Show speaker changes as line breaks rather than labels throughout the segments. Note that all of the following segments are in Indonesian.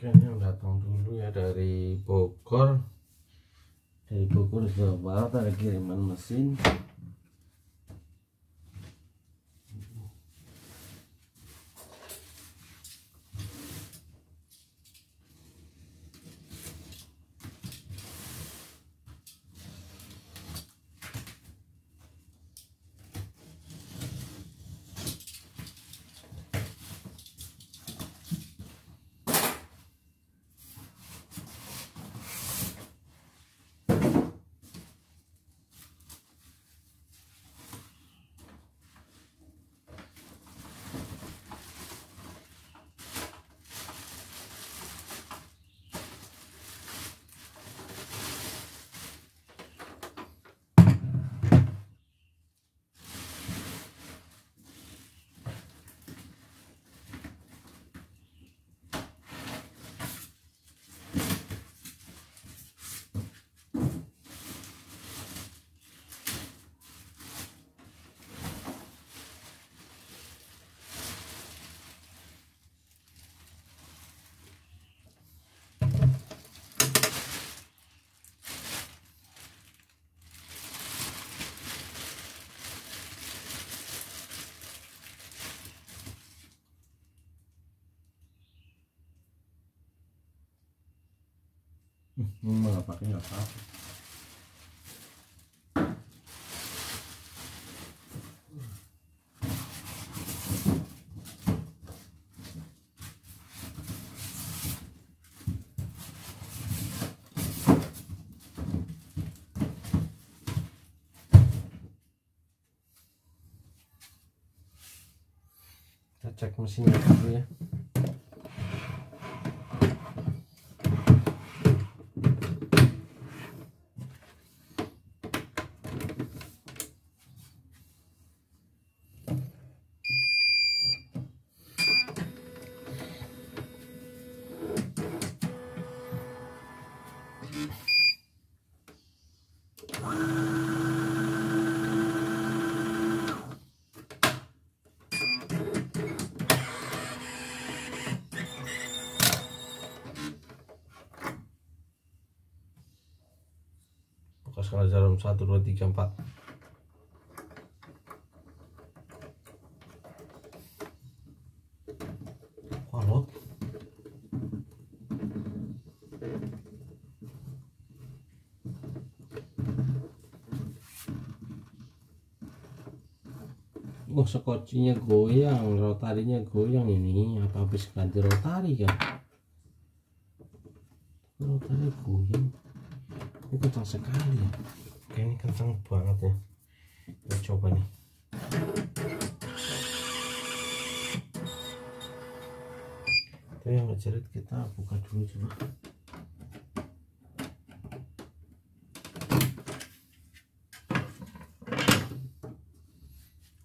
kayaknya datang dulu ya dari Bogor. Dari Bogor Barat ada kiriman mesin Hmm, nggak pakai nggak apa-apa. Kita cek ya. Jarum 1, 2, 3, 4 Kolot Oh sekocinya goyang, rotarinya goyang ini apa habis ganti rotari kan? Rotari goyang ini kencang sekali ya kencang banget ya. Kita coba nih. Itu yang ngejerit kita buka dulu coba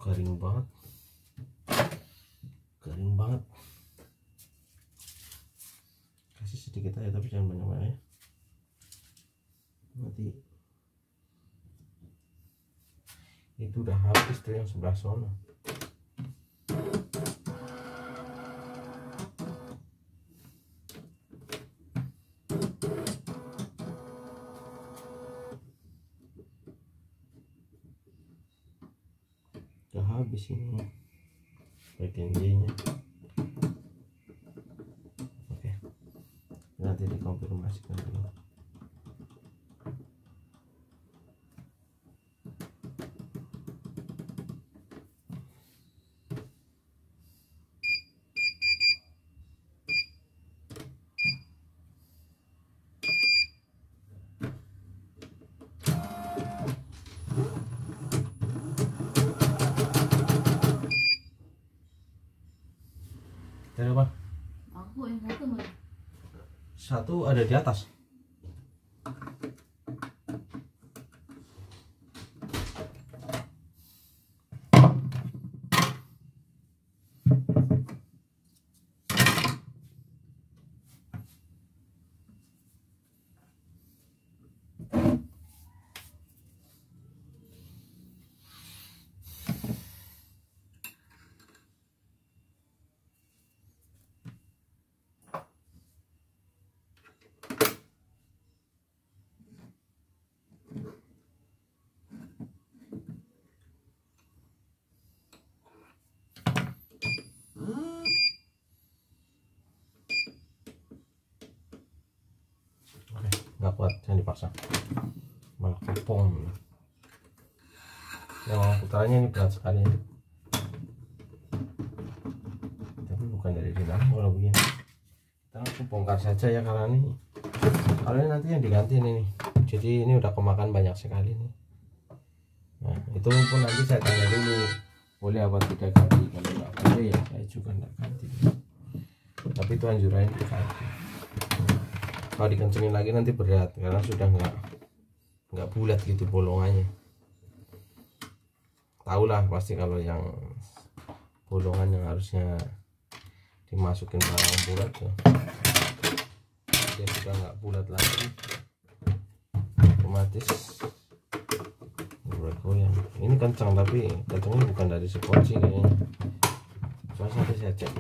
garing banget garing banget kasih sedikit aja tapi jangan banyak-banyak ya nanti itu udah habis tuh yang
Satu
ada di atas. Dipaksa. Malah kepong. Yang putarannya ini berat sekali. Tapi bukan dari dinamo kalau begini. Kita langsung bongkar saja ya karena ini kalau ini nanti yang diganti ini jadi ini udah kemakan banyak sekali nih. Nah itu pun nanti saya tanya dulu. Boleh apa tidak ganti? Kalau nggak boleh ya saya juga nggak ganti. Tapi itu anjurannya diganti kalau dikencengin lagi nanti berat karena sudah nggak nggak bulat gitu bolongannya. Tahulah pasti kalau yang bolongan yang harusnya dimasukin barang bulat tuh. Dia sudah nggak bulat lagi. Otomatis bergoyang ini kencang tapi kencangnya bukan dari sekunci kayaknya. Coba saya cek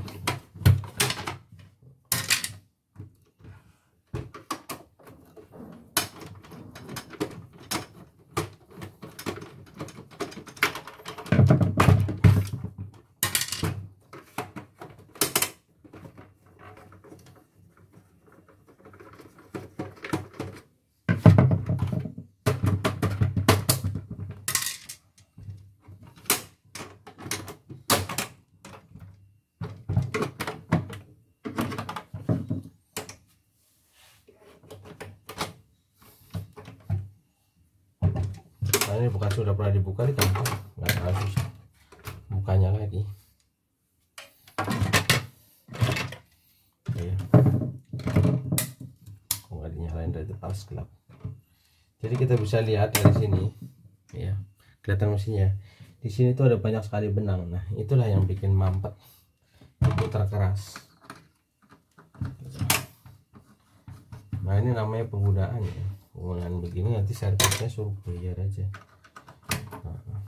nah ini bukan sudah pernah dibuka kan nggak harus bukanya lagi. Iya. Kok nggak dinyalain dari panas gelap. Jadi kita bisa lihat dari sini. Ya kelihatan mesinnya. Di sini tuh ada banyak sekali benang. Nah itulah yang bikin mampet. Itu terkeras nah ini namanya penggunaan ya. Penggunaan begini nanti servisnya suruh bayar aja Nah.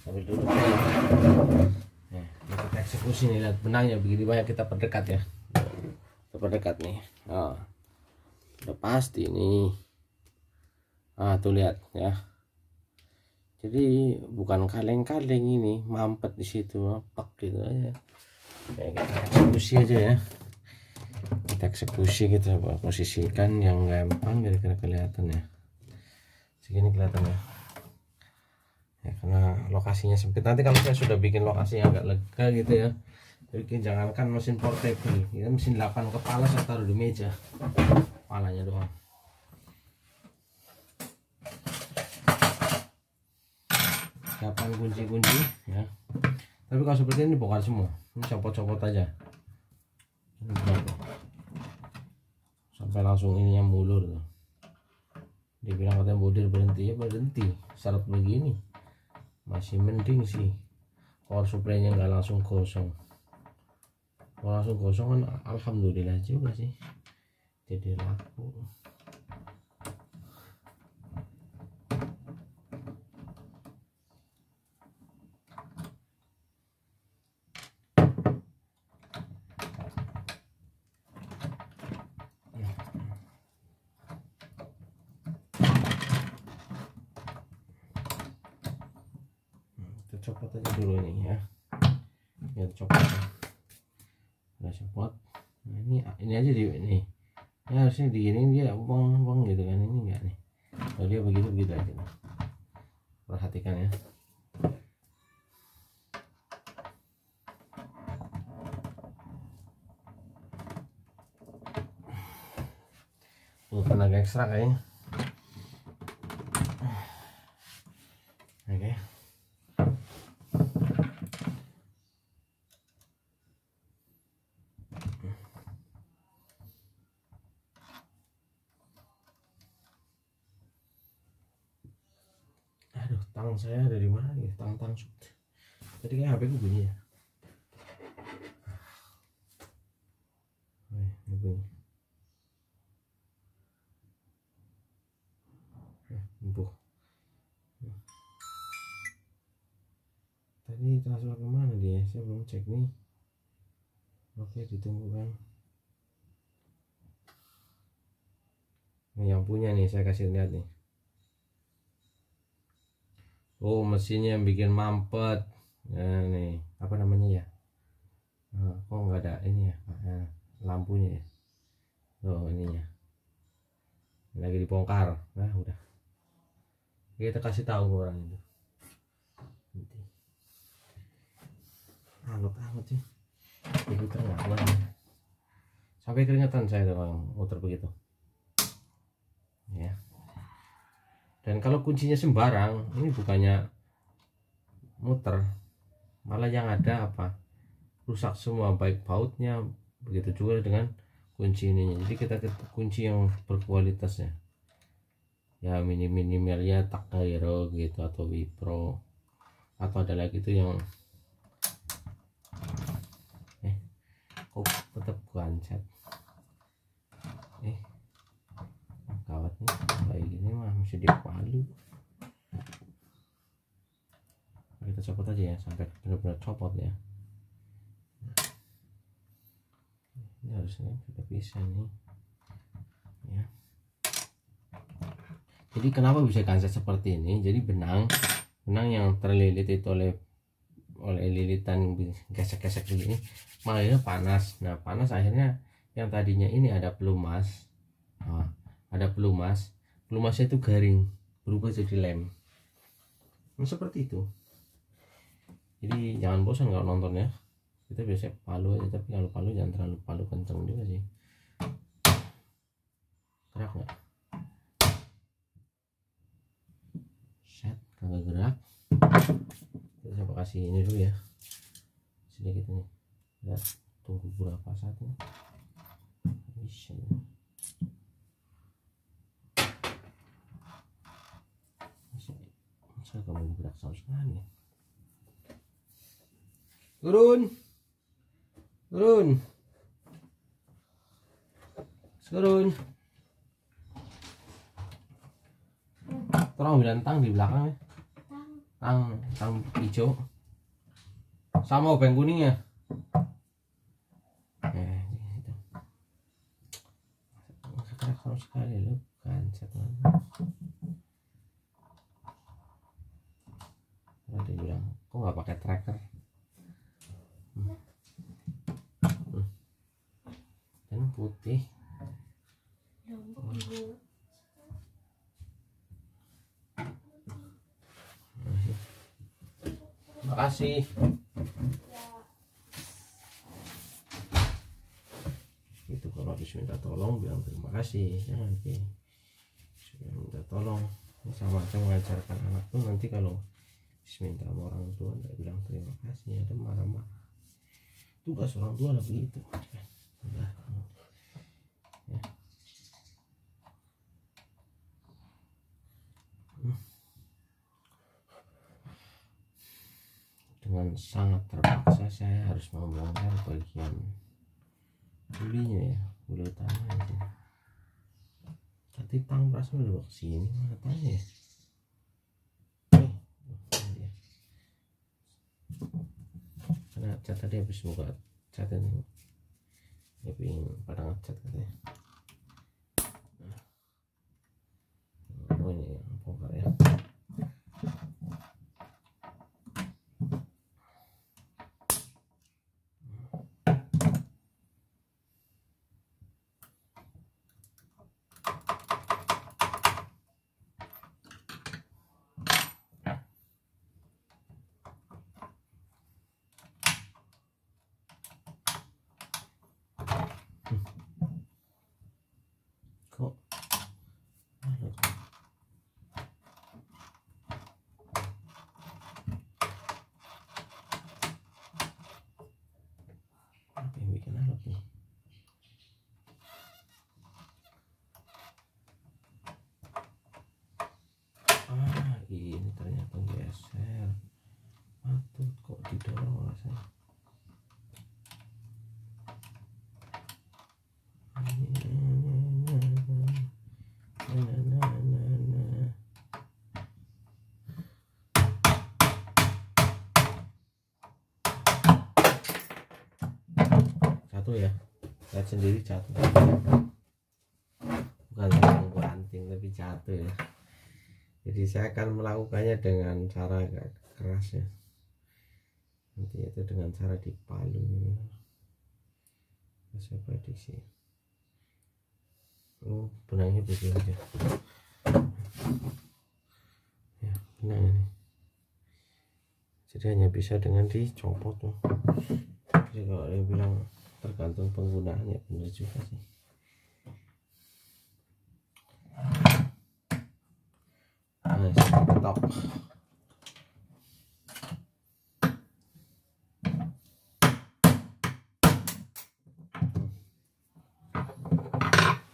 sambil duduk ya. Nah, ini nih lihat benangnya begini banyak kita perdekat ya. Kita perdekat nih. Ah. Udah pasti nih ah tuh lihat ya. Jadi bukan kaleng-kaleng ini mampet di situ apa gitu aja. Ya, kita eksekusi aja ya. Kita eksekusi kita posisikan yang gampang kira-kira kelihatan ya. Segini kelihatan ya. Ya karena lokasinya sempit. Nanti kalau saya sudah bikin lokasi yang agak lega gitu ya jadi jangankan mesin portable ya mesin 8 kepala saya taruh di meja. Kepalanya doang. Delapan kunci-kunci ya. Tapi kalau seperti ini bongkar semua. Ini copot-copot aja. Ini sampai langsung ini yang mulur tuh. Dibilang katanya bodir berhenti. Ya berhenti. Syarat begini. Masih mending sih. Power supply nya nggak langsung kosong kalau langsung kosong kan alhamdulillah juga sih. Jadi laku kita copot aja dulu ini ya ya copot ya. udah copot nah, ini ini aja di ini ya harusnya di ini dia bong bong gitu kan. Ini enggak nih? Kalau dia begitu begitu aja perhatikan ya. Tuh, tenaga ekstra kayaknya oke aduh tangan saya dari mana nih tangan tangan sut tadi kayak HP ku bunyi ya Wih, ini bunyi eh, empuk tadi transfer ke mana dia saya belum cek nih. Oke ditunggu kan Ini yang punya nih saya kasih lihat nih. Oh mesinnya yang bikin mampet. Nah nih apa namanya ya? Nah, kok nggak ada ini ya? Nah, lampunya ya. Oh ininya. Lagi dibongkar. Nah udah. Kita kasih tahu orang itu nanti anget anget sih. Ibu tengah sampai keringetan saya kalau muter begitu. Ya. Dan kalau kuncinya sembarang ini bukannya muter malah yang ada apa? Rusak semua baik bautnya begitu juga dengan kunci ini jadi kita kunci yang berkualitas ya minim minimalnya Takahiro gitu atau Wipro atau ada lagi itu yang eh kok gancet eh gawat nih kayak gini mah mesti dipalu kita copot aja ya sampai benar-benar copot ya. Ini harusnya sudah bisa nih. Ya. Jadi kenapa bisa gancet seperti ini? Jadi benang benang yang terlilit itu oleh oleh lilitan gesek-gesek begini malah panas. Nah panas akhirnya yang tadinya ini ada pelumas. Nah, ada pelumas. Pelumasnya itu garing berubah jadi lem. Nah, seperti itu. Jadi jangan bosan kalau nonton ya. Kita biasa palu aja tapi kalau palu jangan terlalu palu kenceng juga sih. Gerak nggak? Set kagak gerak coba kasih ini dulu ya. Sedikit nih. Kita tunggu berapa saat ini? Bisa masih saya kamu gerak sama sekali turun. Turun. Turun. Terang bilang tang di belakang ya tang tang hijau sama obeng kuning ya? Eh gitu. Sekali lu kancet ada bilang kok nggak pakai tracker? Dan putih makasih. Itu kalau habis minta tolong bilang terima kasih. Ya nanti sudah minta tolong. Sama macam mengajarkan anak tuh nanti kalau minta sama orang tua nggak bilang terima kasih ada marah-marah. Tugas orang tua begitu. Udah. Ya. Dengan sangat terpaksa saya harus membongkar bagian bulinya ya bulu utama itu. Tadi tang perasaan udah ke sini mana tanya ya? Karena cat tadi habis buka cat ini dia pengen pada ngecat katanya oh ini yang bongkar ya kok Aduh. apa yang bikin alot nih ah ini ternyata geser patut kok didorong rasanya satu ya lihat sendiri jatuh. Bukan langsung banting tapi jatuh ya. Jadi saya akan melakukannya dengan cara agak keras ya. Nanti itu dengan cara dipalu. Saya prediksi. Oh benangnya begini aja. Ya benang ini. Jadi hanya bisa dengan dicopot tuh. Jadi kalau dia bilang tergantung penggunaannya benar juga sih nah stop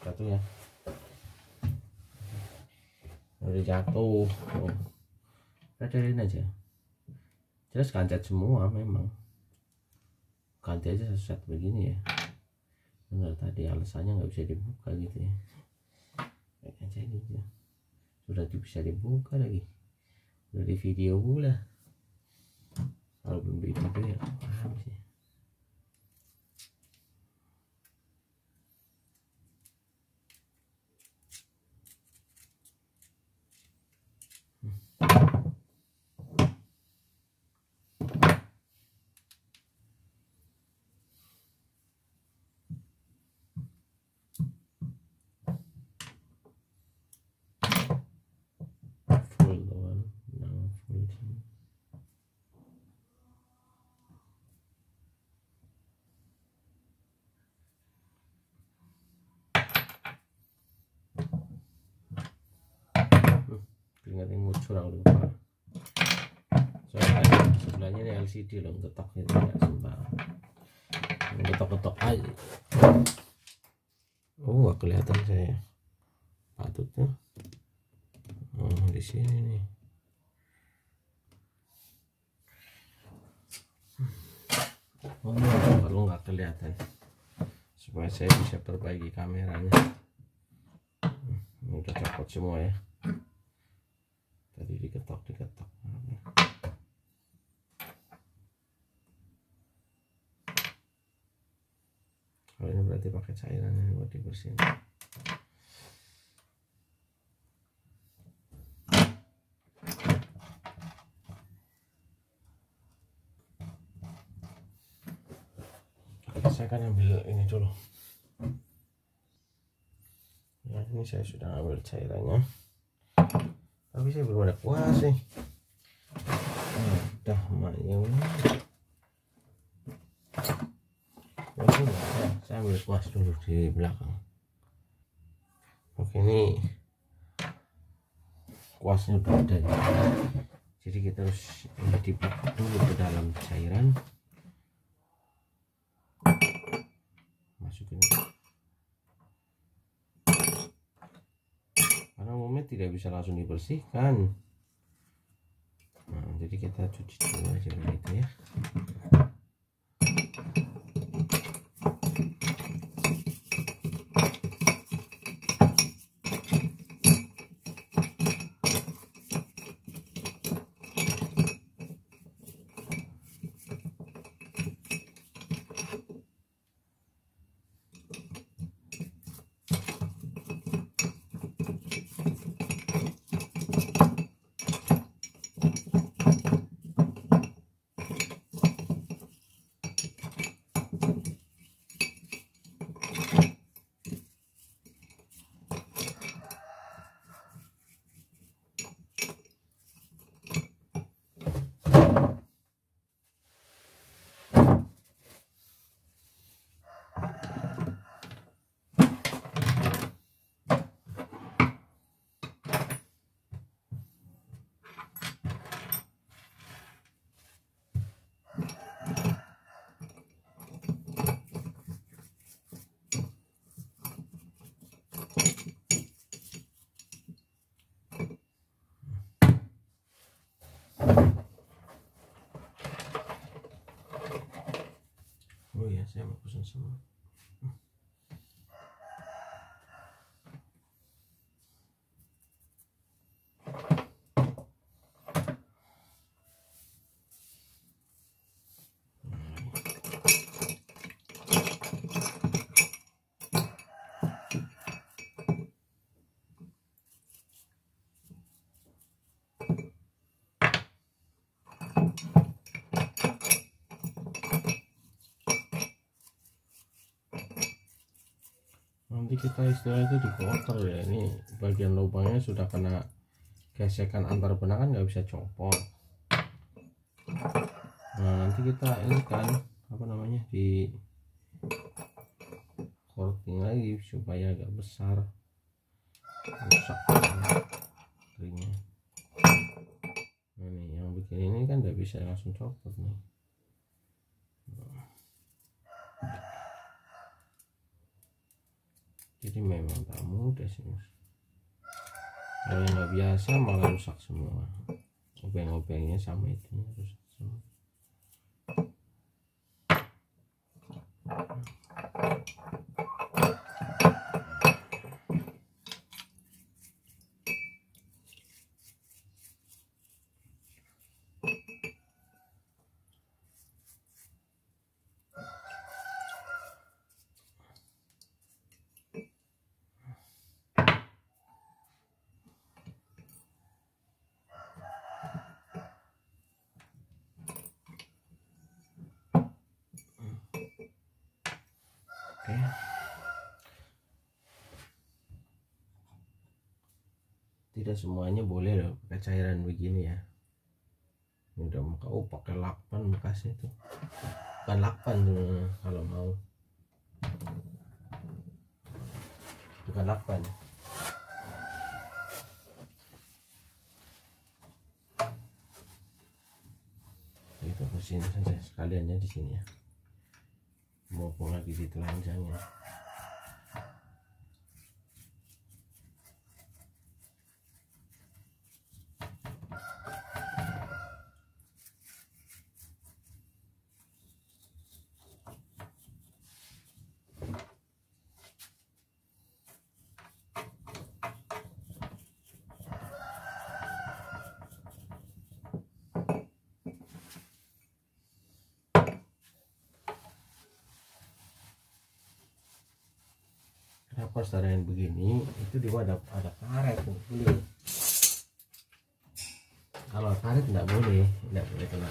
jatuh ya udah jatuh oh. radarin aja jelas kancet semua memang ganti aja begini ya. Benar tadi alasannya nggak bisa dibuka gitu ya. Kayak aja gitu sudah bisa dibuka lagi. Udah di video pula. Kalau belum video ya paham sih full doang nah full sini Hmm, yang muncul aku lupa soalnya sebelahnya ini LCD loh ketok itu ya sembarang ketok-ketok aja. Oh gak kelihatan saya. Patutnya. Oh di sini nih. Oh kalau nggak kelihatan. Supaya saya bisa perbaiki kameranya. Hmm, udah copot semua ya tadi diketok diketok. Kalau ini berarti pakai cairan buat dibersihin. Saya akan ambil ini dulu. Ya ini saya sudah ambil cairannya tapi saya belum ada kuas nih. Ah, udah. Mayang Ya, sudah, saya, ambil kuas dulu di belakang. Oke ini kuasnya udah ada ya. jadi kita harus dibuka dulu ke dalam cairan masukin karena umumnya tidak bisa langsung dibersihkan. Nah, jadi kita cuci dulu aja gitu ya song. Kita istilah itu dikotor ya. Ini bagian lubangnya sudah kena gesekan antar benang kan nggak bisa copot. Nah nanti kita ini kan apa namanya di coating lagi supaya agak besar. Rusak ringnya. Nah nih yang bikin ini kan nggak bisa langsung copot nih jadi memang tak mas. Kalau yang nggak biasa malah rusak semua. Obeng-obengnya sama itu rusak semua Oke. Tidak semuanya boleh loh pakai cairan begini ya. Ini udah muka oh pakai bekasnya tuh. Bukan lakban tuh kalau mau. Bukan lakban. Itu ke sini saja sekaliannya di sini ya maupun lagi di telanjangnya ada yang begini itu di bawah ada, ada karet tuh boleh kalau karet tidak boleh tidak boleh kena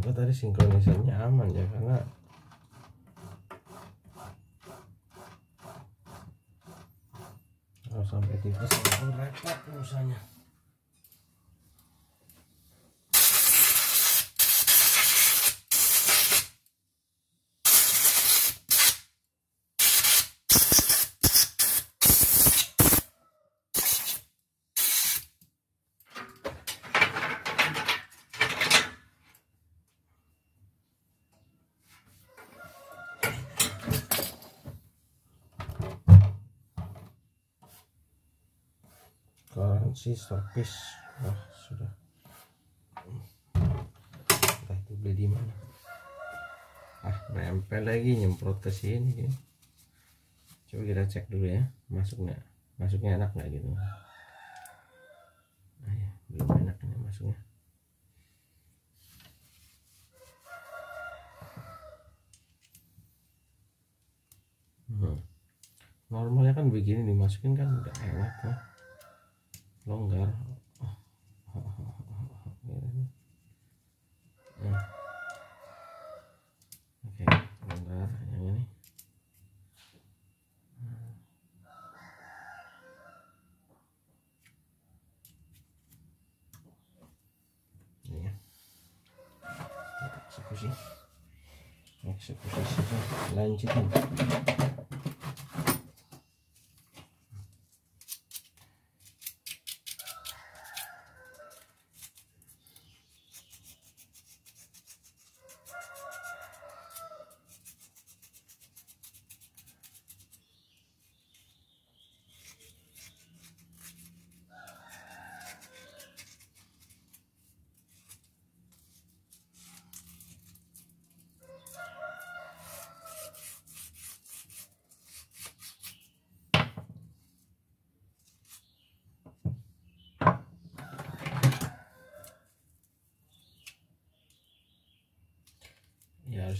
semoga tadi sinkronisasinya aman ya karena kalau sampai tipis. Itu repot urusannya service wah sudah. Entah itu beli di mana. Ah nempel lagi nyemprot ke sini ya. coba kita cek dulu ya masuk nggak? Masuknya enak nggak gitu? Nah, ya, belum enak ini masuknya. Hmm. normalnya kan begini dimasukin kan udah enak ya longgar. Nah. oke longgar yang ini. Ini ya. Eksekusi. Eksekusi sudah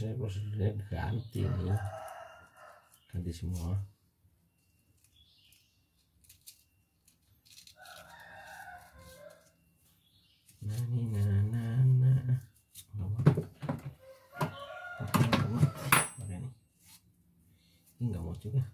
ya harusnya prosedurnya ganti nih ganti semua nah ini nah nah nah nggak mau nggak mau pakai ini ini nggak mau juga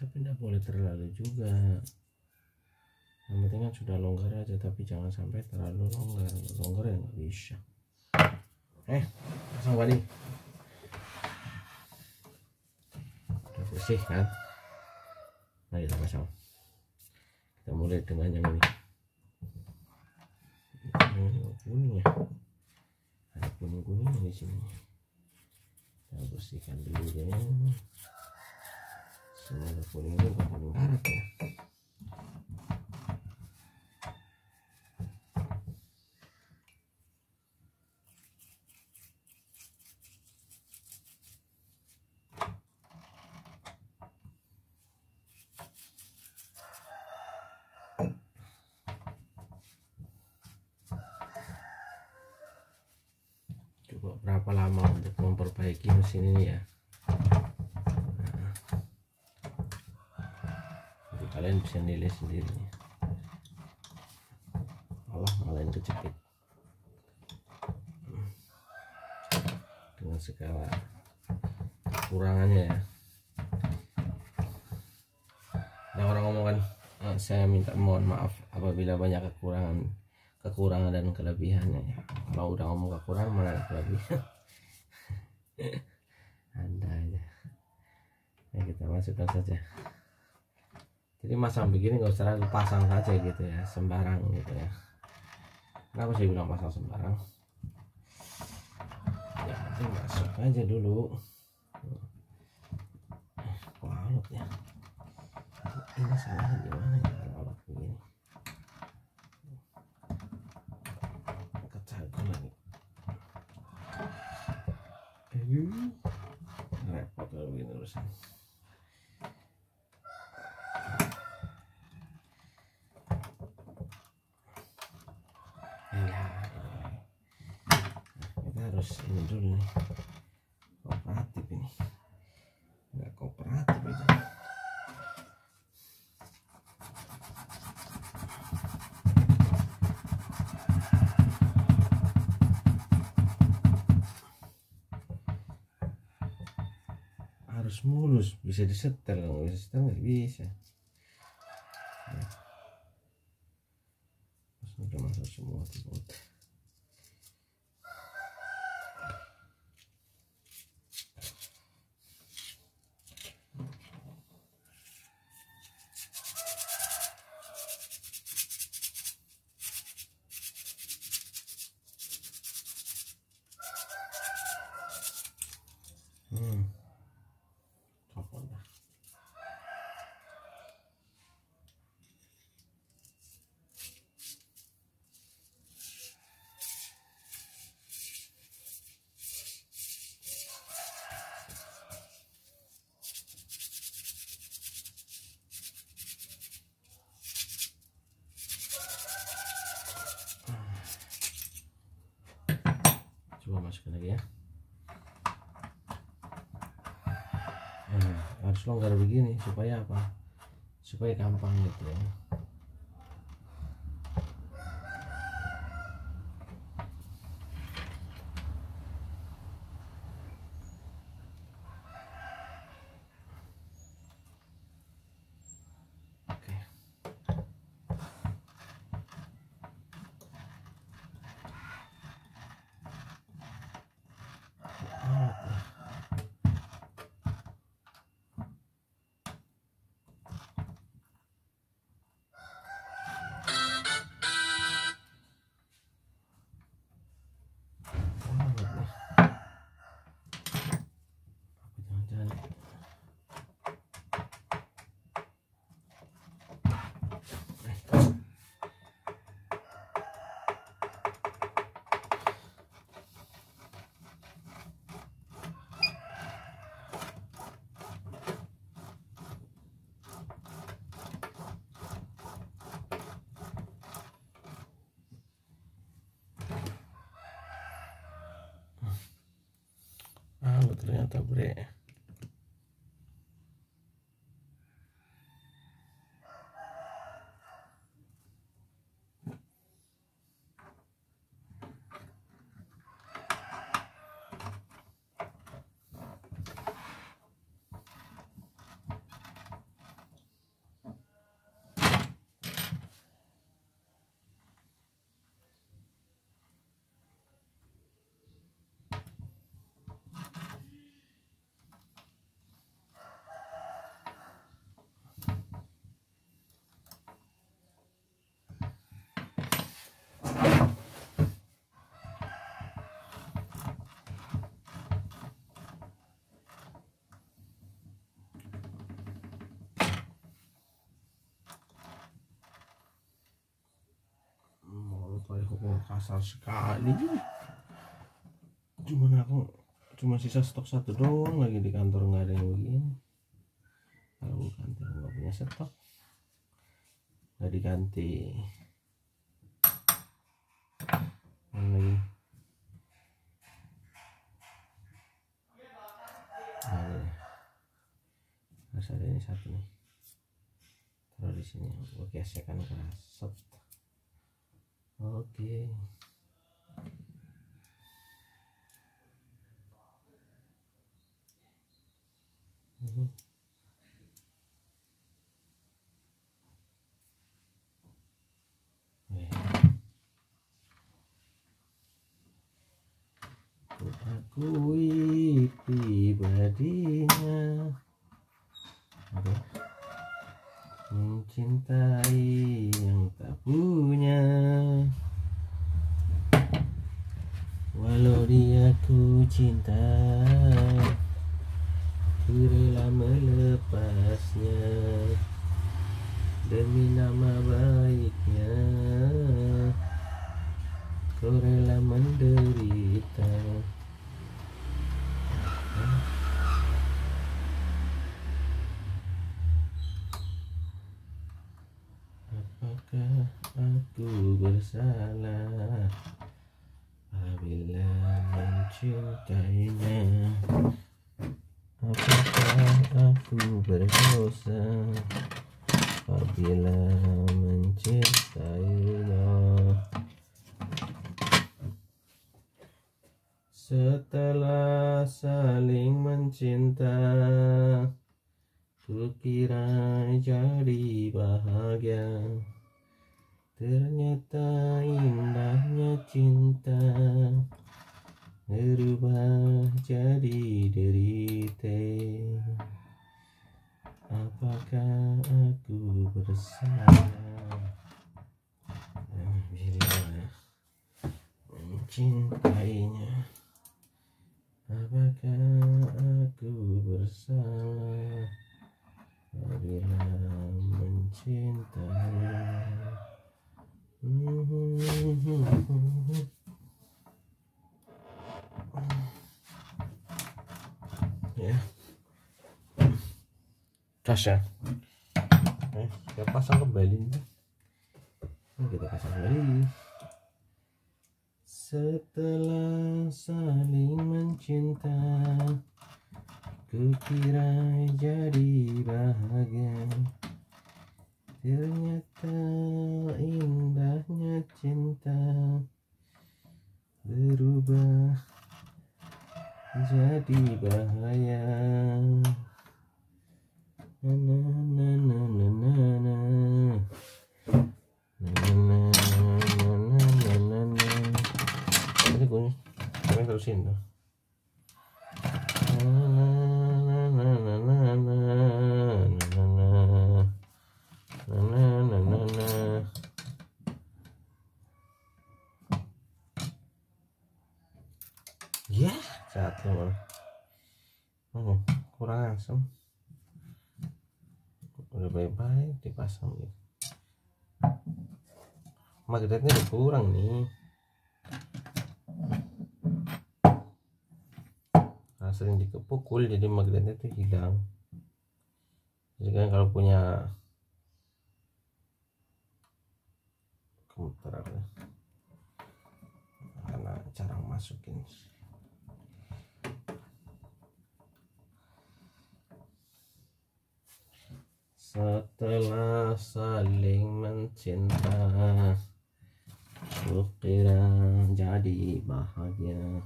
tapi tidak boleh terlalu juga. Yang penting kan sudah longgar aja tapi jangan sampai terlalu longgar. Longgar ya nggak bisa. Eh pasang wali udah bersih kan? Nah kita pasang. Kita mulai dengan yang ini. Kuning ya. Ada kuning kuning di sini. Kita bersihkan dulu ya semuanya kuning ini bukan kuning karet ya coba berapa lama untuk memperbaiki mesin ini ya Jadi kalian sendiri. Allah malah ini kejepit. Dengan segala kekurangannya ya. Ada orang ngomong kan "Eh, saya minta mohon maaf apabila banyak kekurangan kekurangan dan kelebihannya. Ya. kalau udah ngomong kekurangan ada kelebihan? Ada aja. Ya kita masukkan saja jadi masang begini nggak usah ragu, pasang saja gitu ya sembarang gitu ya. Kenapa saya bilang pasang sembarang? Ya masuk aja dulu. Kok alot ya. Ini salahnya gimana ya шестьдесят второго заставы, видите? Посмотрим, а что вот, вот. lagi ya. Nah, harus longgar begini supaya apa? Supaya gampang gitu ya. Allah kasar sekali. Cuman aku cuma sisa stok satu doang lagi di kantor nggak ada yang begini. Kalau ganti nggak punya stok. Nggak diganti. Santa Ya. Semua tuh ya eh, kita pasang kembali ini kita pasang kembali. Setelah saling mencinta Kukira jadi bahagia. Ternyata indahnya cinta Berubah jadi bahaya na na na na na na na na na na na na asam. Udah baik-baik dipasang gitu. Magnetnya udah kurang nih. Nah, sering dikepukul jadi magnetnya tuh hilang. Jadi kan kalau punya komputer apa? Karena cara masukin. Setelah saling mencinta Kukira jadi bahagia.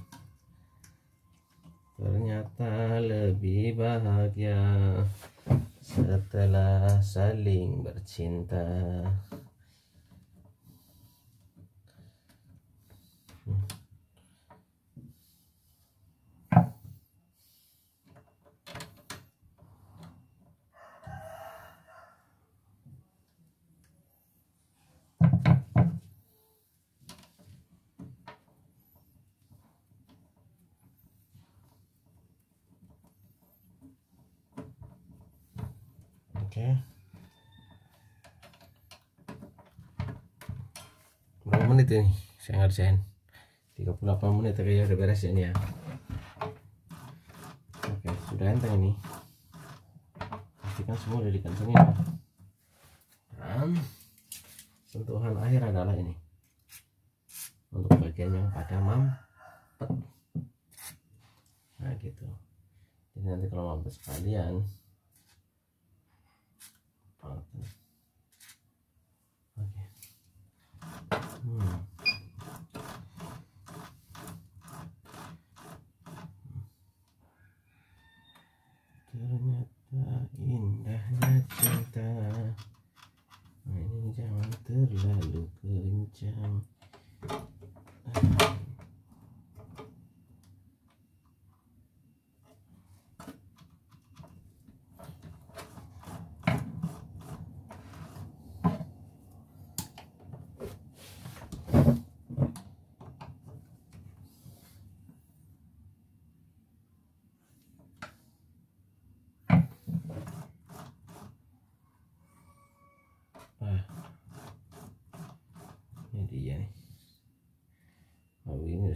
Ternyata lebih bahagia Setelah saling bercinta Oke. Berapa menit ini? Saya ngerjain. 38 menit kayaknya udah beres ya ini ya. Oke, sudah enteng ini. Pastikan semua udah dikantongin ya. Dan sentuhan akhir adalah ini. Untuk bagian yang pada mampet. Nah gitu. Jadi nanti kalau mampet sekalian Ternyata indahnya cinta. Ini jangan terlalu kencang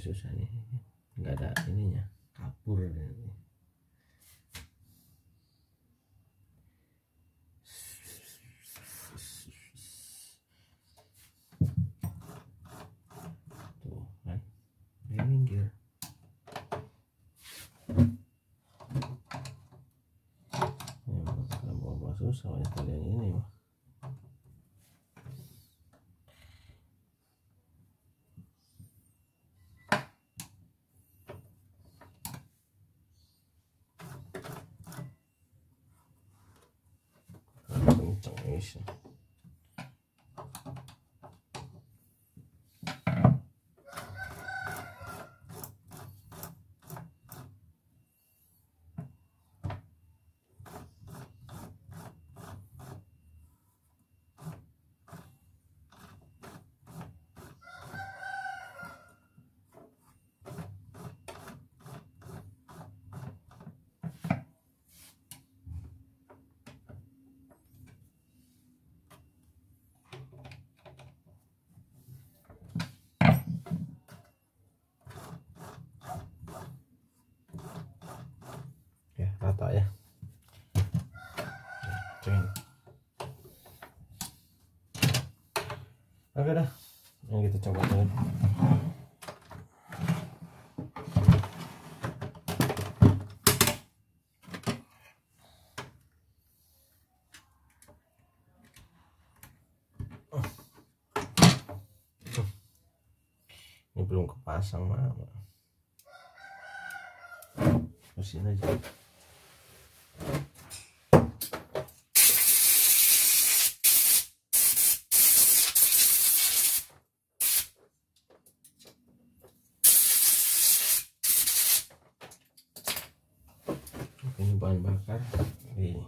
susah nih. Nggak ada ininya kapur. işin. Ceng. oke dah. Yang kita coba dulu ini belum kepasang mama mesin aja Oke, ini bahan bakar ini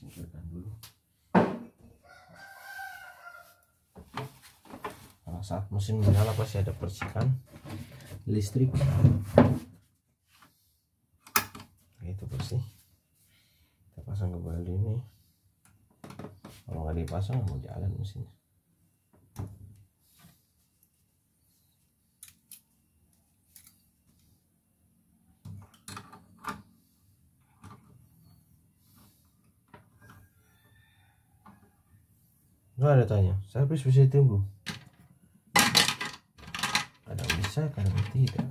singkirkan dulu. Pada saat mesin menyala pasti ada percikan listrik. Itu bersih kita pasang kembali ini. Kalau nggak dipasang mau jalan mesinnya Nggak ada tanya, servis bisa ditunggu. Kadang bisa, kadang tidak.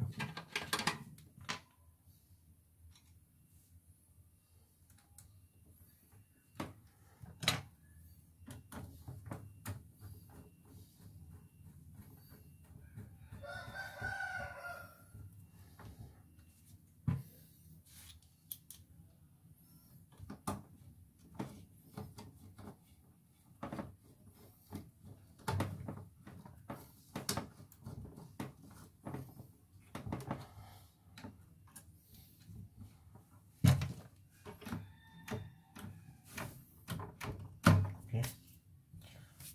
Oke.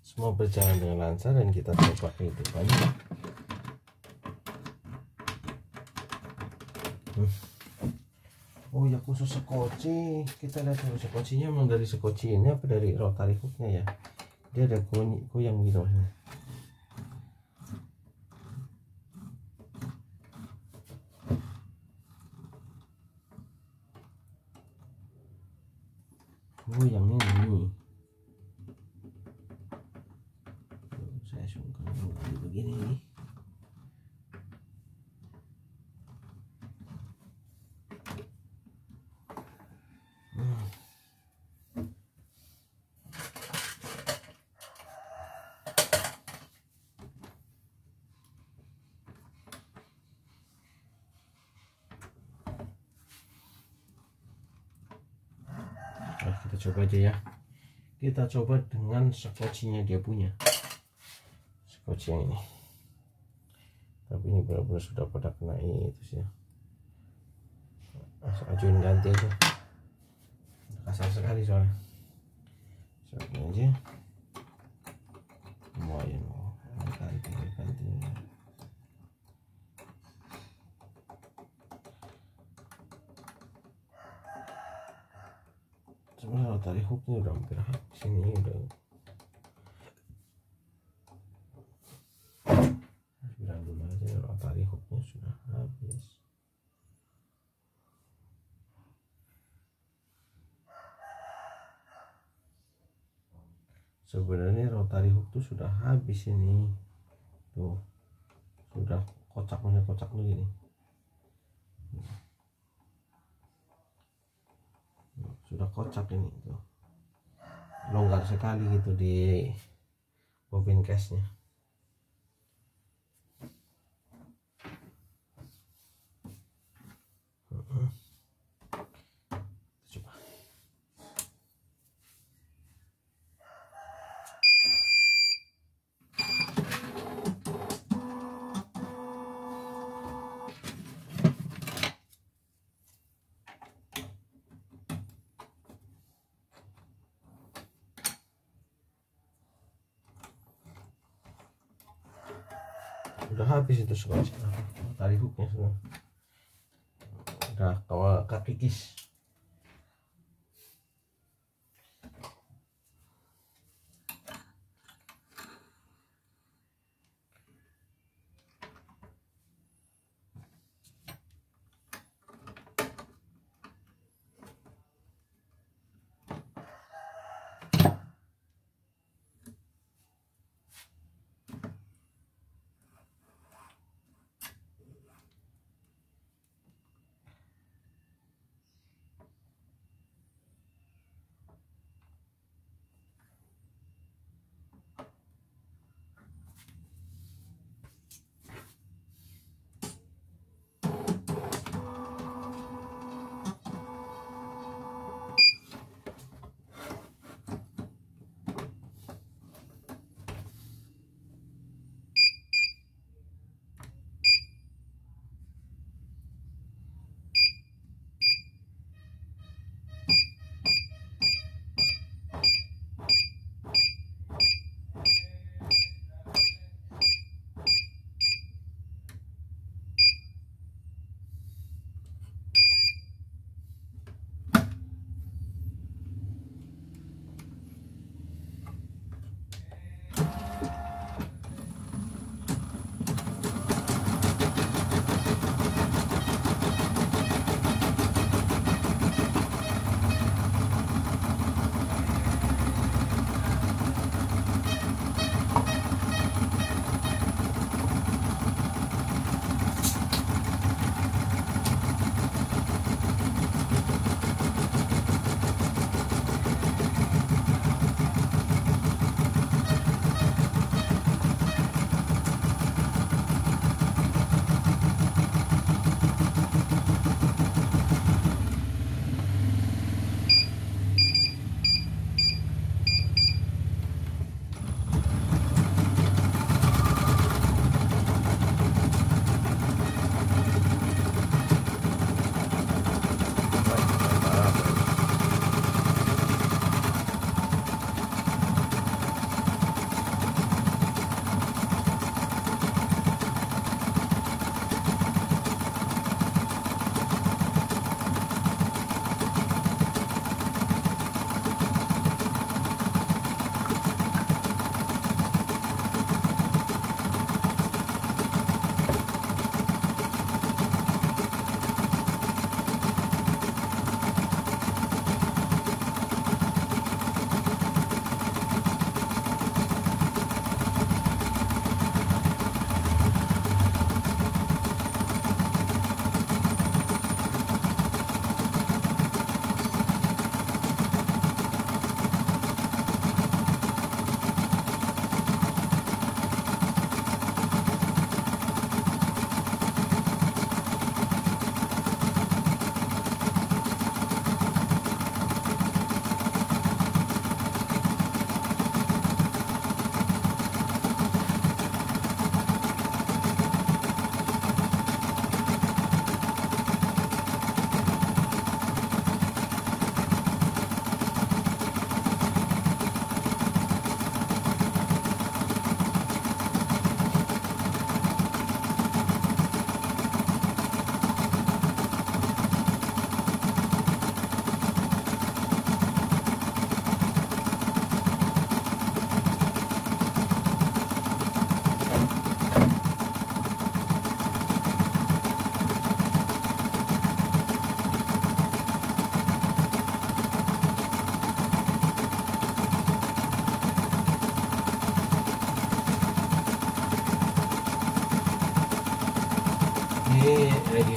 Semua berjalan dengan lancar dan kita coba kehidupannya. Hmm. Oh ya khusus sekoci kita lihat dulu sekocinya memang dari sekoci ini apa dari rotary hooknya ya dia ada goyang, gitu maksudnya goyang ini Tuh, saya sungkan dulu begini nih Hmm. Nah, kita coba aja ya. Kita coba dengan skocinya dia punya. Skoci yang ini. Tapi ini benar-benar sudah pada kena itu sih ya. Ajuin ganti aja. Kasar sekali soalnya. Coba aja lumayan oh, ganti ganti sebenarnya tadi hooknya udah hampir ini udah. Aja sebenarnya rotary hook tuh sudah habis ini. Tuh sudah kocaknya kocak begini sudah kocak ini tuh longgar sekali gitu di bobin cashnya Mm-mm. coba itu scotch tali hooknya sudah udah kawal kaki kis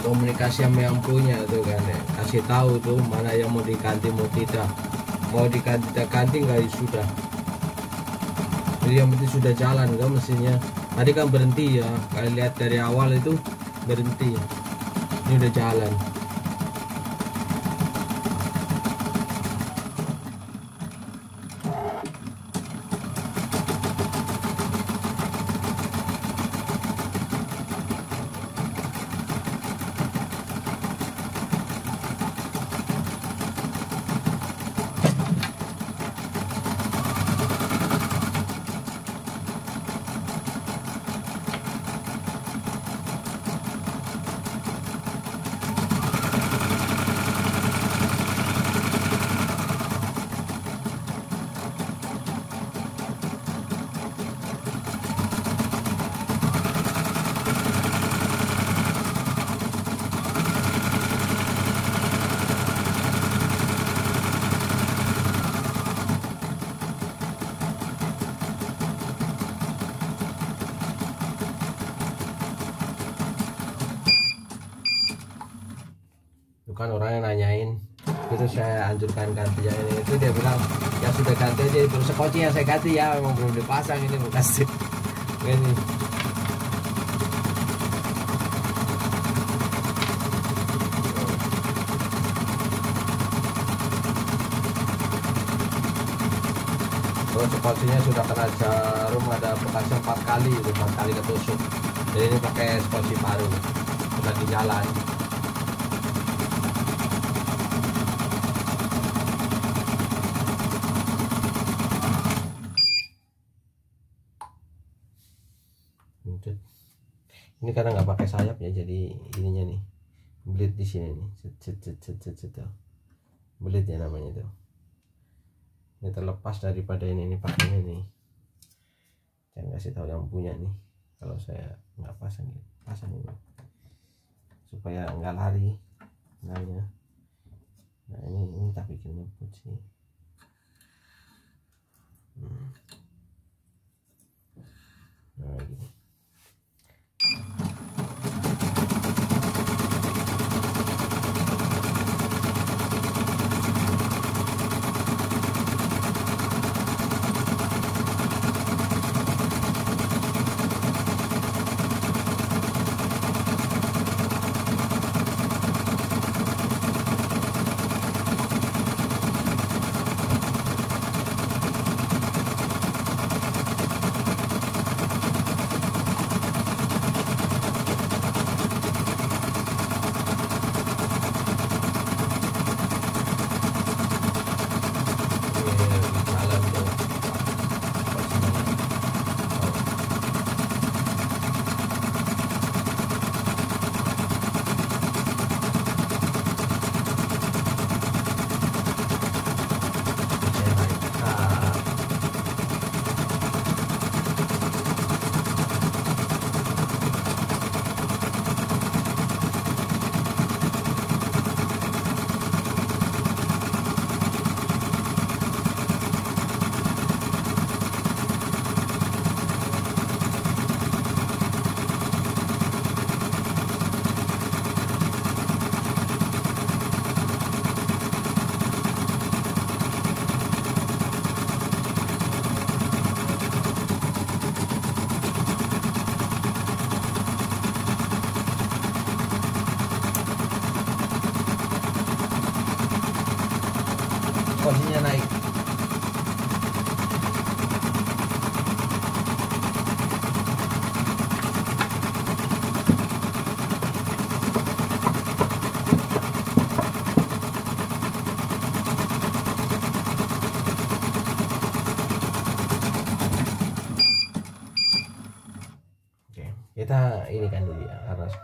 komunikasi sama yang punya tuh kan ya. Kasih tahu tuh mana yang mau diganti mau tidak. Mau diganti tidak ganti nggak sudah. Jadi yang penting sudah jalan kan mesinnya tadi kan berhenti ya kalian lihat dari awal itu berhenti. Ini udah jalan bukan orang yang nanyain itu saya anjurkan ganti yang ini itu dia bilang ya sudah ganti aja itu ganti ya memang belum dipasang ini bekas. Ini. Terus skocinya sudah kena jarum ada bekasnya empat kali empat kali ketusuk. Jadi ini pakai skoci baru sudah di jalan Lanjut. ini karena nggak pakai sayap ya jadi ininya nih belit di sini nih cet cet cet cet cet belit ya namanya tuh ini terlepas daripada ini ini pakainya nih jangan kasih tahu yang punya nih kalau saya nggak pasang pasang ini supaya nggak lari nanya nah ini ini tak bikin ngebut sih hmm. nah gini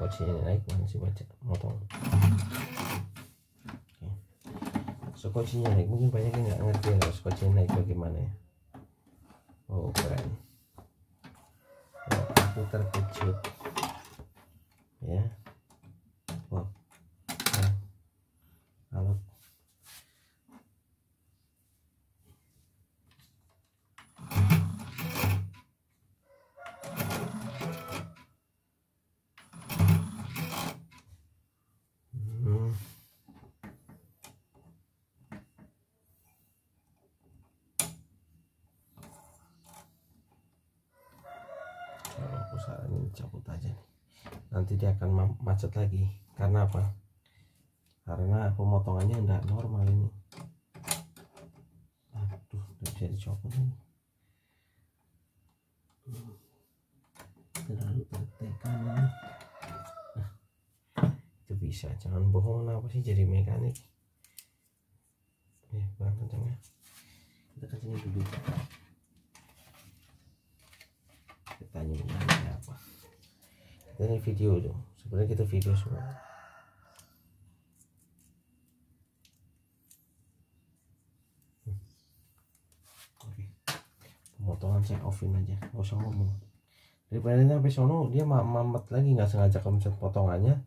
karena skocinya naik masih baca motong. skocinya naik mungkin banyak yang nggak ngerti ya kalau skocinya naik bagaimana ya oh keren oh, aku terkejut ya wow nah, alat saranin cabut aja nih nanti dia akan ma- macet lagi. Karena apa? Karena pemotongannya enggak normal ini. Aduh nggak bisa dicopot ini terlalu tertekan ini. Nah, itu bisa. Jangan bohong apa sih jadi mekanik? Ya kurang kencang ya kita kencangin dulu. Kita tanya apa? Kita ini video dong sebenarnya kita video semua oke pemotongan saya offin aja. Nggak usah ngomong. Daripada nanti sampai sono dia ma- mamet lagi nggak sengaja kemencet potongannya.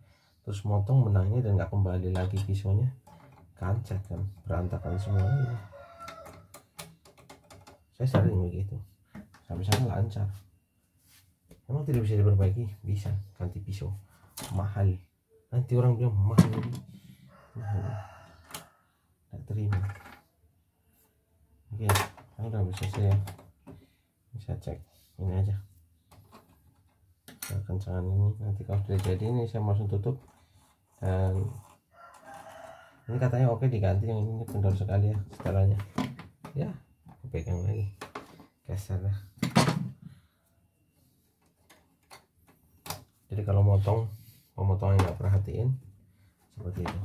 Terus motong menangnya dan nggak kembali lagi pisaunya. Kancet kan berantakan semua ini. Saya sering begitu. Sampai sana lancar. Emang tidak bisa diperbaiki? Bisa ganti pisau mahal. Nanti orang bilang mahal mahal. Tidak terima. Oke udah bisa saya bisa cek. Ini aja. Nah, kencangan ini. Nanti kalau sudah jadi ini saya langsung tutup. Dan ini katanya oke diganti yang ini kendor sekali ya setelahnya. Ya pegang lagi. Geser dah jadi kalau motong pemotongan nggak perhatiin. Seperti itu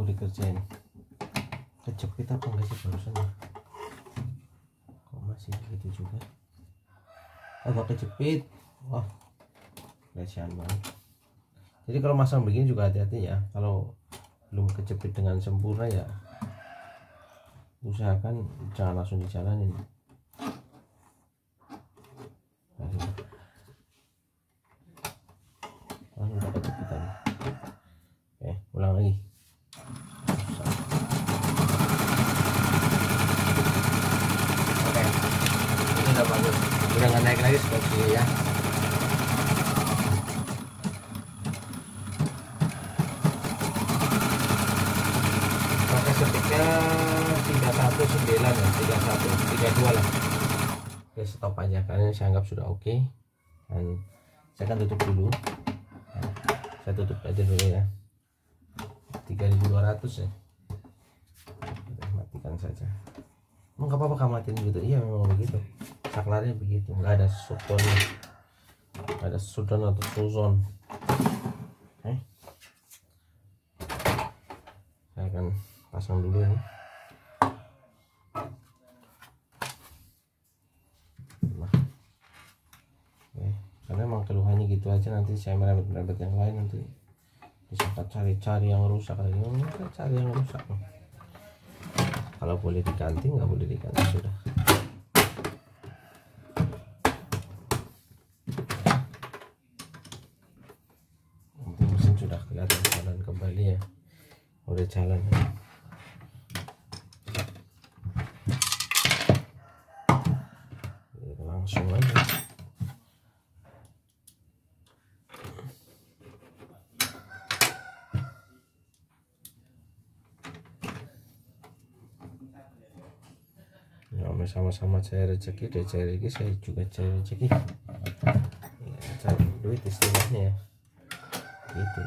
aku dikerjain kejepit apa enggak sih barusan ya kok masih begitu juga agak kejepit wah kasihan banget jadi kalau masang begini juga hati-hati ya. Kalau belum kejepit dengan sempurna ya usahakan jangan langsung dijalanin Aduh. Ah, udah kejepitan oke ulang lagi Oke, ini udah bagus. Udah nggak naik lagi seperti ini ya. Pakai setiknya 319 ya, 31, 32 lah. Oke, stop aja. Karena saya anggap sudah oke. Dan saya akan tutup dulu. Nah, saya tutup aja dulu ya. 3200 ya. Kita matikan saja. Emang gak apa-apa kamu matiin gitu. Iya memang begitu. Saklarnya begitu. Nggak ada sudon. Nggak ada sudon atau suzon. Saya akan pasang dulu ini nah. oke karena emang keluhannya gitu aja nanti saya merembet-merembet yang lain nanti bisa cari-cari yang rusak lagi. Cari yang rusak. Kalau boleh diganti nggak boleh diganti sudah. Penting mesin sudah kelihatan jalan kembali ya. Udah jalan ya. Jadi langsung aja ya sama-sama cari rezeki dia cari rezeki saya juga cari rezeki. Ya, cari duit istilahnya ya. Gitu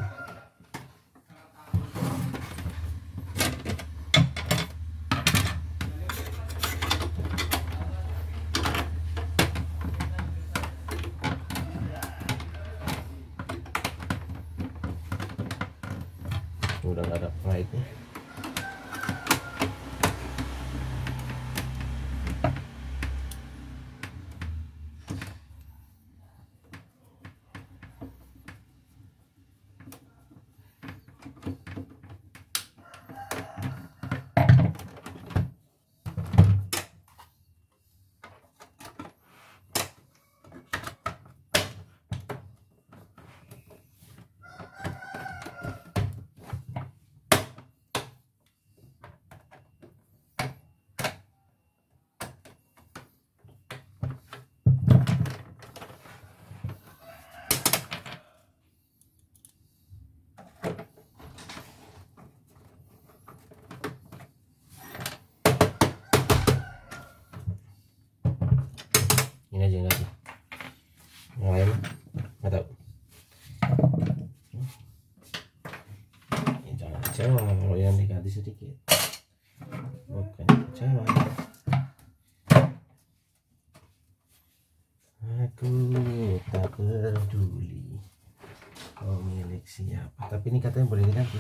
tapi ini katanya boleh diganti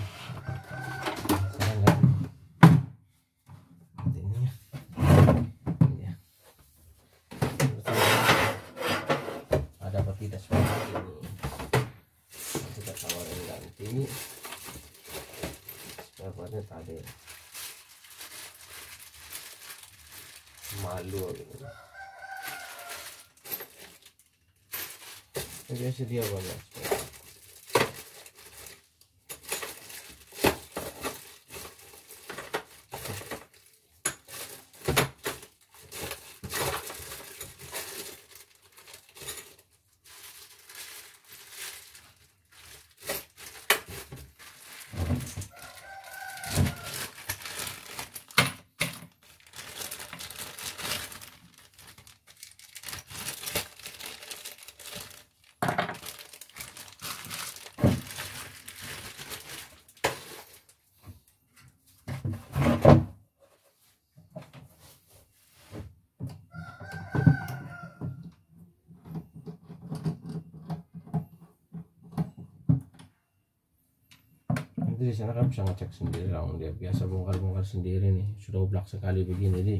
di sana kan bisa ngecek sendiri lah dia biasa bongkar-bongkar sendiri nih. Sudah oblak sekali begini jadi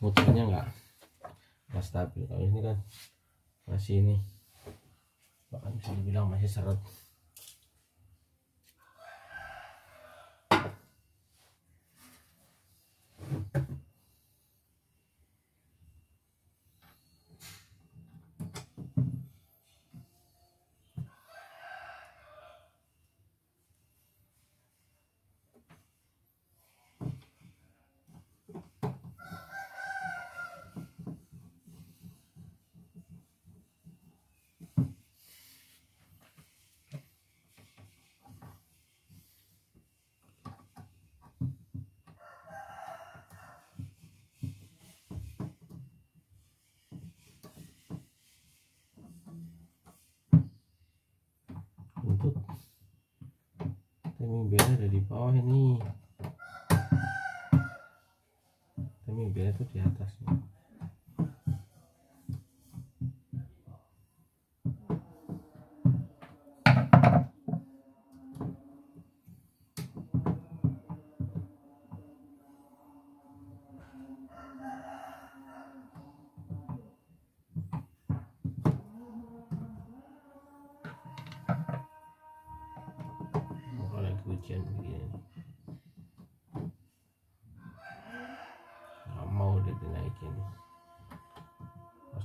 muternya nggak nggak stabil. Kalau ini kan masih ini bahkan bisa dibilang masih seret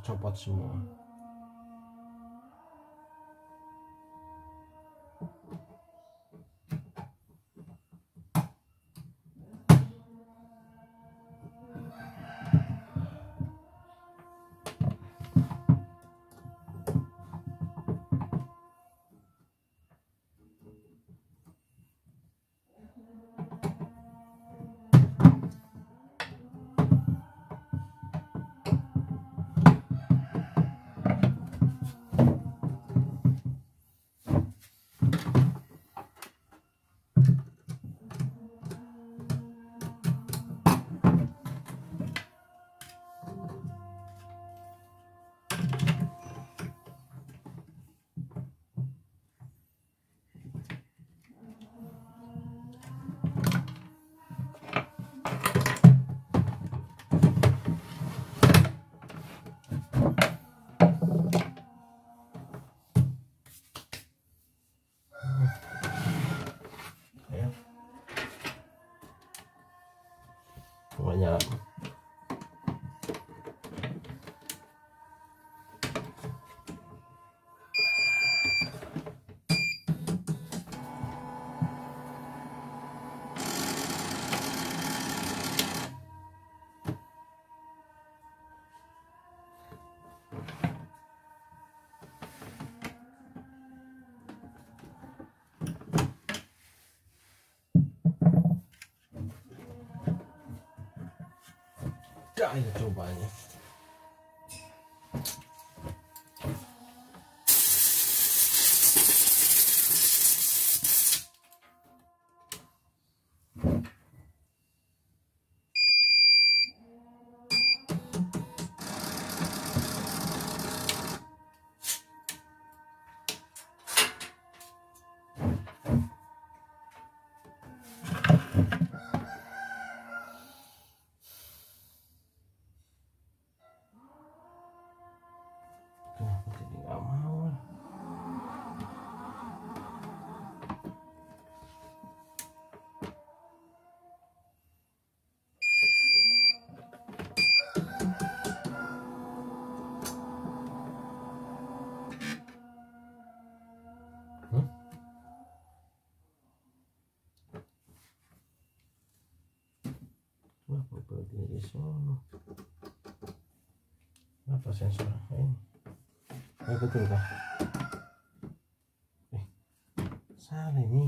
harus copot semua Dah ya cobanya apa sensor ini. Eh, betul kah eh, salah ini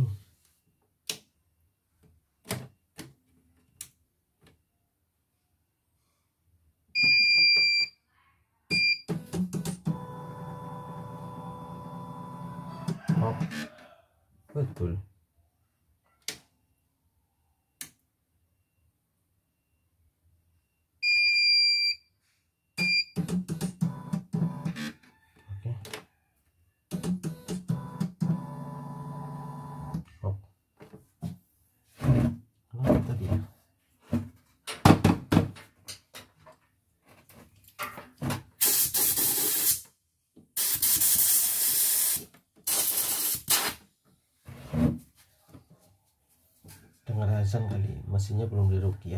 Azan kali, mesinnya belum diruki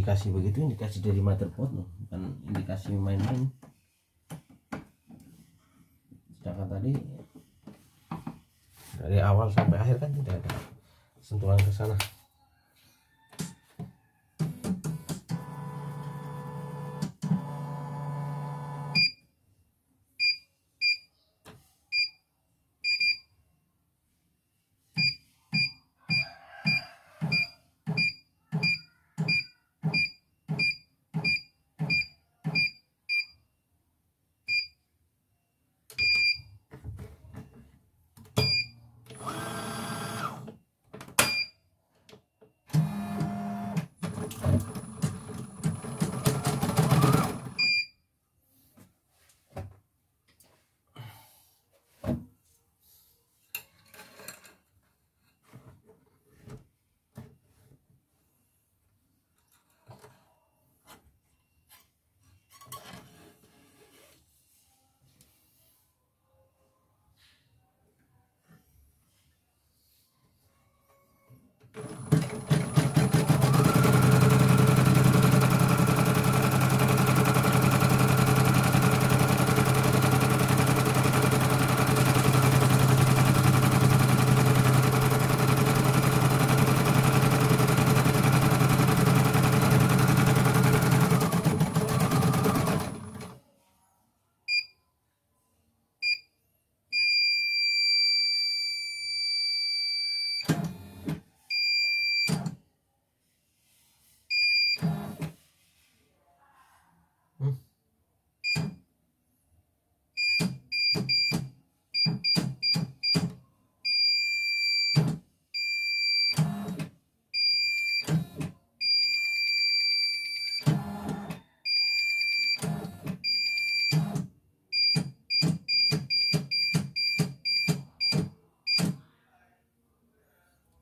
indikasi begitu indikasi dari motherboard loh, bukan indikasi main-main. Sedangkan tadi dari awal sampai akhir kan tidak ada sentuhan ke sana.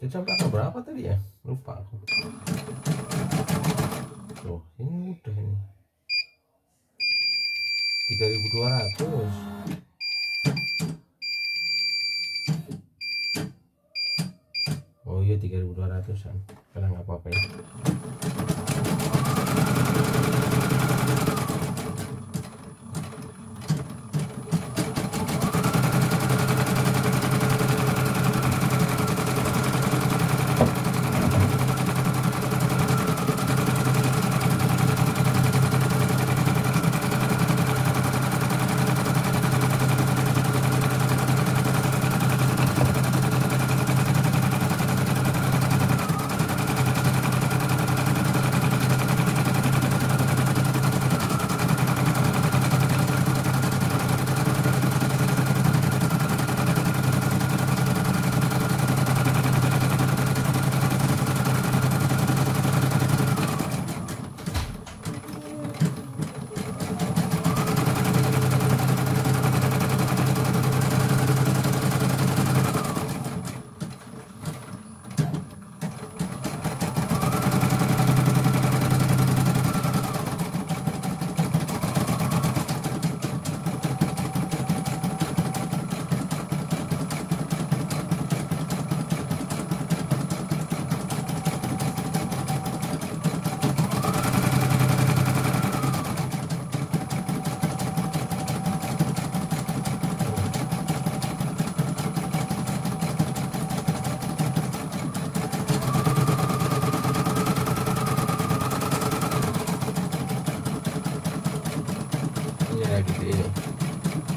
Itu sampai angka berapa tadi ya? Lupa aku. Tuh, ini udah ini. 3200. Oh iya 3200-an. Karena nggak apa-apa ya.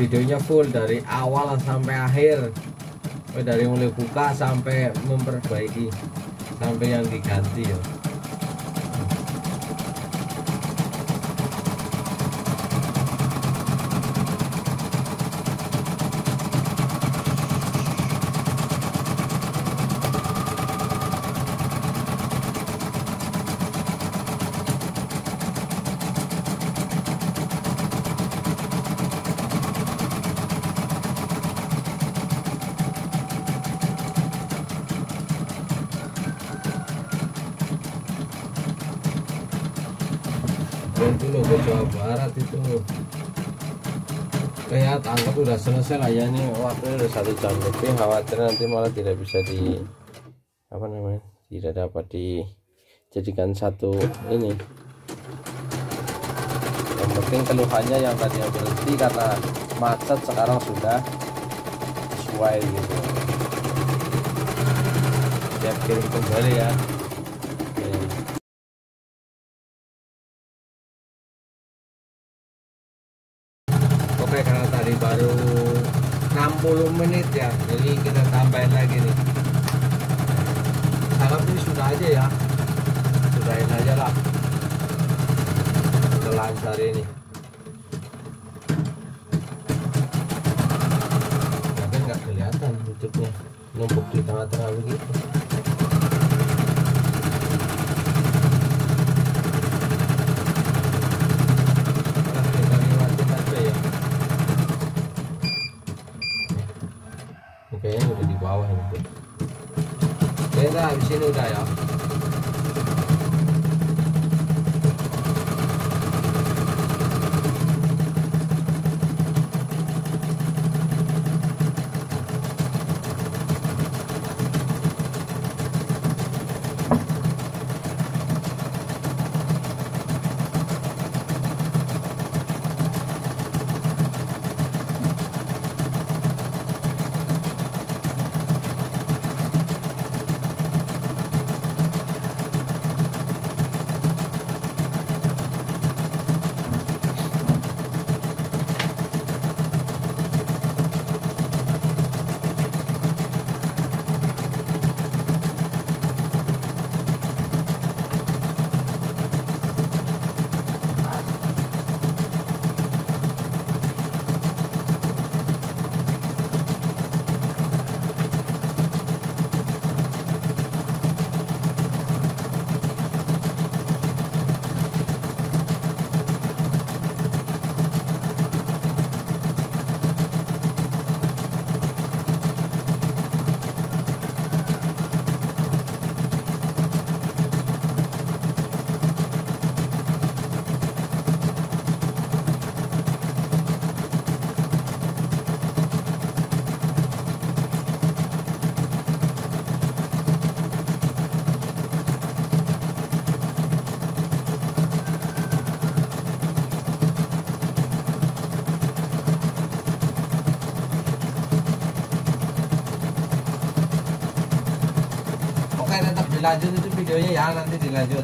Videonya full dari awal sampai akhir. Mulai dari mulai buka sampai memperbaiki sampai yang diganti ya Dan itu logo Jawa Barat itu Lihat angkot udah selesai lah ya ini waktunya udah satu jam lebih. Khawatir nanti malah tidak bisa di apa namanya tidak dapat dijadikan satu ini. Yang penting keluhannya yang tadinya berhenti karena macet sekarang sudah sesuai gitu. Siap kirim kembali ya 就是这啤酒一样的这里面就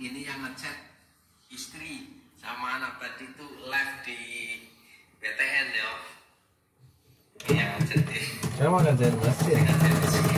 ini
yang ngechat istri sama anak tadi itu live di BTN ya Iya, yang ngechat deh
saya mau
ngechat ya. ngechat
mesin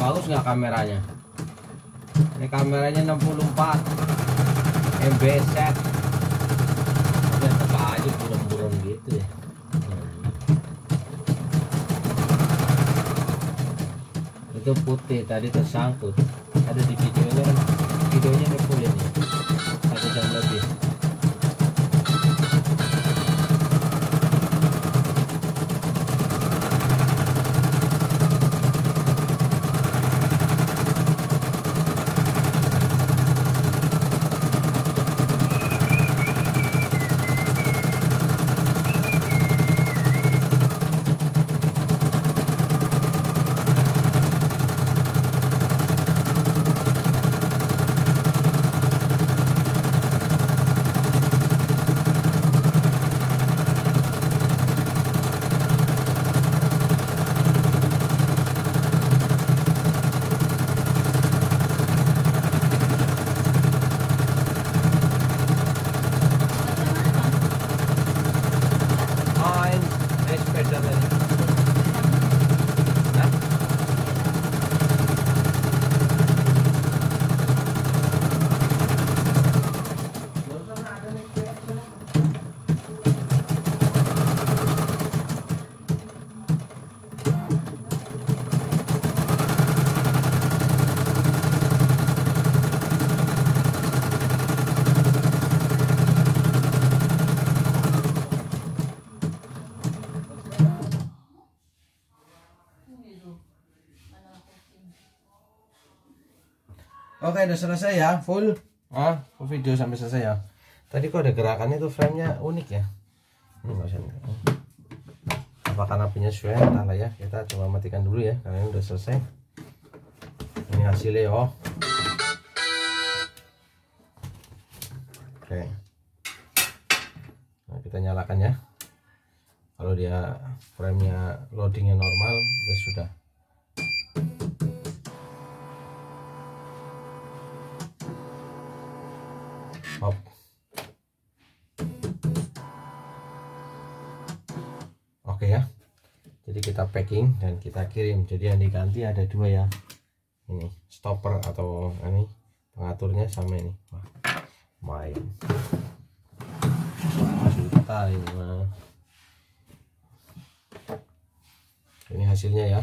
bagus nggak kameranya? Ini kameranya 64 MB set. Aja gitu ya. Itu putih tadi tersangkut. Ada di videonya kan? Videonya udah full ini satu jam lebih oh ini ini sepeda tadi Hah? Oke udah selesai ya full? Ah full video sampai selesai ya? Tadi kok ada gerakannya tuh framenya unik ya? Ini nggak usah apa karena lah ya kita coba matikan dulu ya karena ini udah selesai. Ini hasilnya oh dan kita kirim. Jadi yang diganti ada dua ya. Ini stopper atau ini pengaturnya sama ini. Wah, main. Ini hasilnya ya.